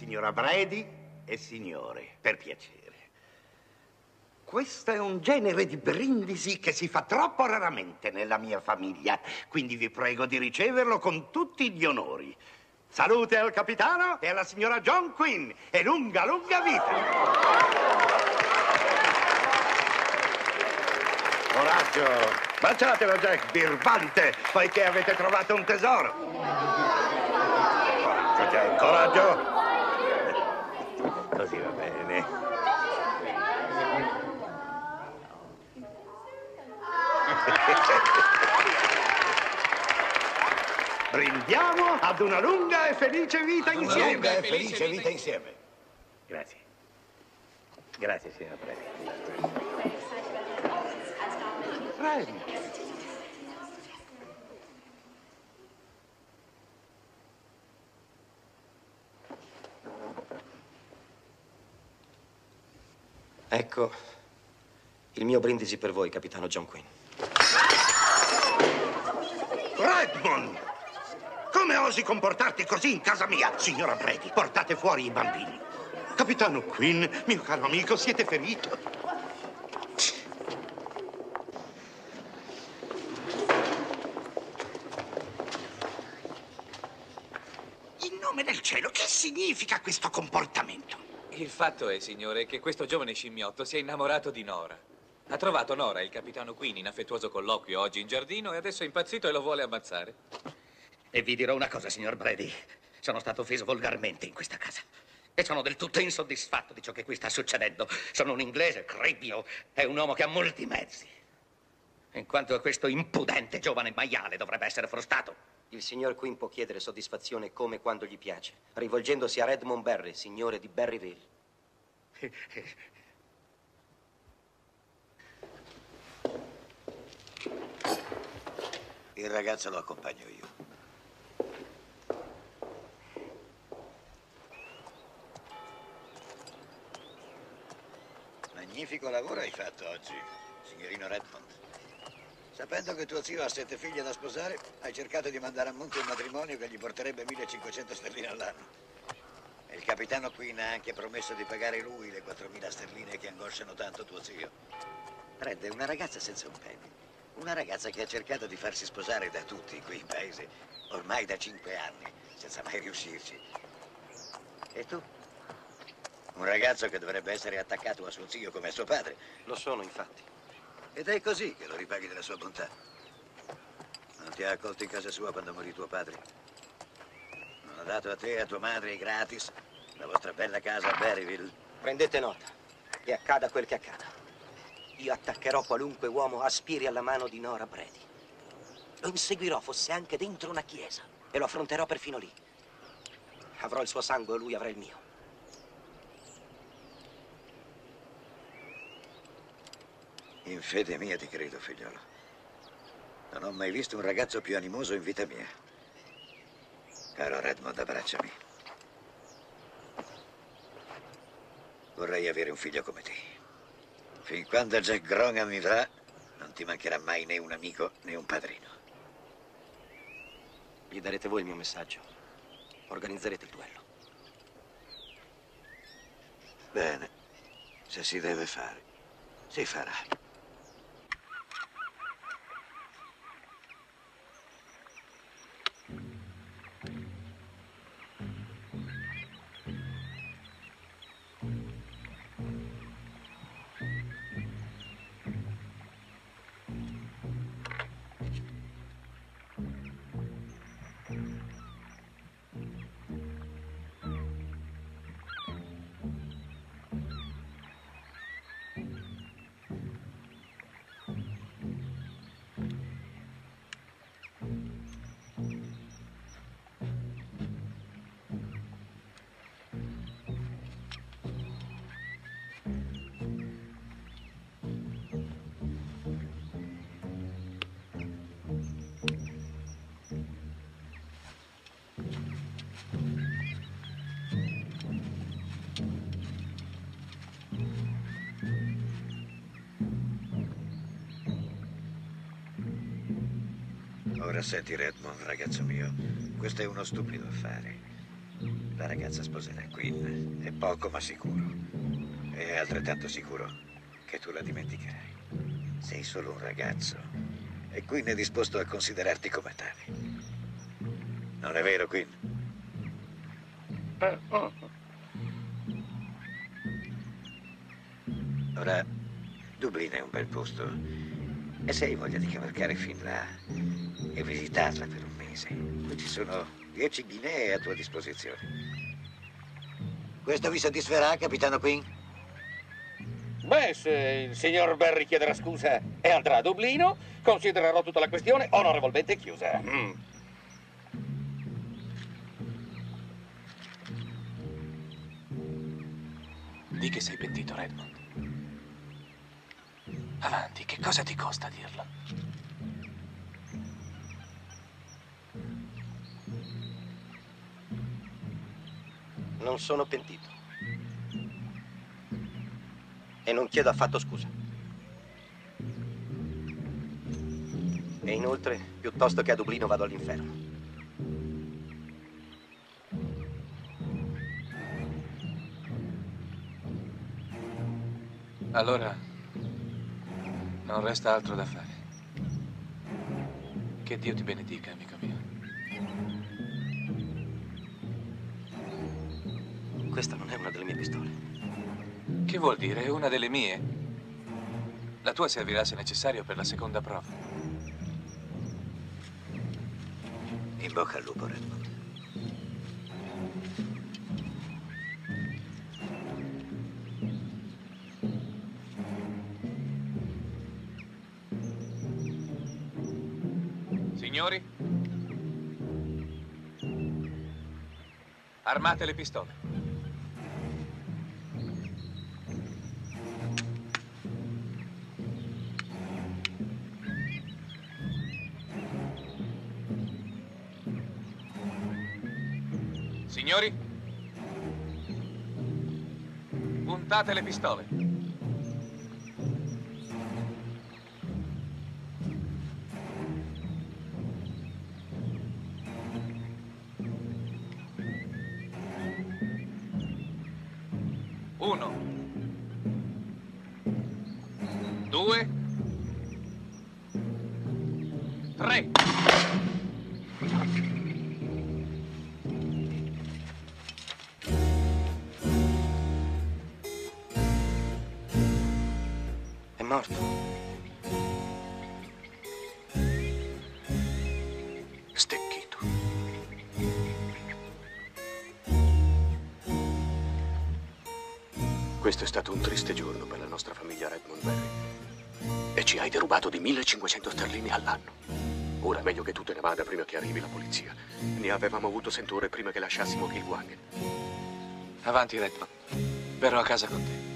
signora Brady e signore, per piacere. Questo è un genere di brindisi che si fa troppo raramente nella mia famiglia, quindi vi prego di riceverlo con tutti gli onori. Salute al capitano e alla signora John Quinn e lunga, lunga vita! Coraggio! Baciatelo, Jack, birbante, poiché avete trovato un tesoro. Coraggio, Jack, coraggio! Così va bene. Brindiamo ad una lunga e felice vita Una insieme. lunga e felice vita insieme. Grazie. Grazie, signora Prego. Prego. Ecco il mio brindisi per voi, capitano John Quinn. Redmond! Come osi comportarti così in casa mia, signora Brady? Portate fuori i bambini. Capitano Quinn, mio caro amico, siete ferito. In nome del cielo, che significa questo comportamento? Il fatto è, signore, che questo giovane scimmiotto si è innamorato di Nora. Ha trovato Nora, il capitano Quinn, in affettuoso colloquio oggi in giardino e adesso è impazzito e lo vuole ammazzare. E vi dirò una cosa, signor Brady. Sono stato offeso volgarmente in questa casa. E sono del tutto insoddisfatto di ciò che qui sta succedendo. Sono un inglese, Cribio, è un uomo che ha molti mezzi. In quanto a questo impudente giovane maiale dovrebbe essere frustato. Il signor Quinn può chiedere soddisfazione come e quando gli piace, rivolgendosi a Redmond Barry, signore di Berryville. Il ragazzo lo accompagno io. Magnifico lavoro hai fatto oggi, signorino Redmond. Sapendo che tuo zio ha sette figlie da sposare, hai cercato di mandare a monte un matrimonio che gli porterebbe 1500 sterline all'anno. E il capitano Quinn ha anche promesso di pagare lui le 4000 sterline che angosciano tanto tuo zio. Red è una ragazza senza un penny. Una ragazza che ha cercato di farsi sposare da tutti qui in paese, ormai da cinque anni, senza mai riuscirci. E tu? Un ragazzo che dovrebbe essere attaccato a suo zio come a suo padre. Lo sono, infatti. Ed è così che lo ripaghi della sua bontà. Non ti ha accolto in casa sua quando morì tuo padre? Non ha dato a te e a tua madre gratis la vostra bella casa a Berryville? Prendete nota e accada quel che accada. Io attaccherò qualunque uomo aspiri alla mano di Nora Brady. Lo inseguirò, fosse anche dentro una chiesa, e lo affronterò perfino lì. Avrò il suo sangue e lui avrà il mio. In fede mia ti credo, figliolo. Non ho mai visto un ragazzo più animoso in vita mia. Caro Redmond, abbracciami. Vorrei avere un figlio come te. Fin quando Jack Grogan vivrà, non ti mancherà mai né un amico né un padrino. Gli darete voi il mio messaggio. Organizzerete il duello. Bene, se si deve fare, si farà. Ora senti, Redmond, ragazzo mio, questo è uno stupido affare. La ragazza sposerà Quinn. È poco ma sicuro. È altrettanto sicuro che tu la dimenticherai. Sei solo un ragazzo e Quinn è disposto a considerarti come tale. Non è vero, Quinn? Ora, Dublino è un bel posto. E se hai voglia di cavalcare fin là e visitarla per un mese, qui ci sono dieci guinee a tua disposizione. Questo vi soddisferà, capitano Quinn? Beh, se il signor Barry chiederà scusa e andrà a Dublino, considererò tutta la questione onorevolmente chiusa. Mm. Di che sei pentito, Redmond? Avanti, che cosa ti costa dirlo? Non sono pentito. E non chiedo affatto scusa. E inoltre, piuttosto che a Dublino vado all'inferno. Allora, non resta altro da fare. Che Dio ti benedica, amico mio. Questa non è una delle mie pistole. Che vuol dire? È una delle mie. La tua servirà se necessario per la seconda prova. In bocca al lupo, Redmond. Signori? Armate le pistole. Signori? Puntate le pistole. Uno. Due. Tre. Questo è stato un triste giorno per la nostra famiglia Redmond Berry. E ci hai derubato di 1500 sterline all'anno. Ora è meglio che tu te ne vada prima che arrivi la polizia. Ne avevamo avuto sentore prima che lasciassimo Kilwangen. Avanti, Redmond. Verrò a casa con te.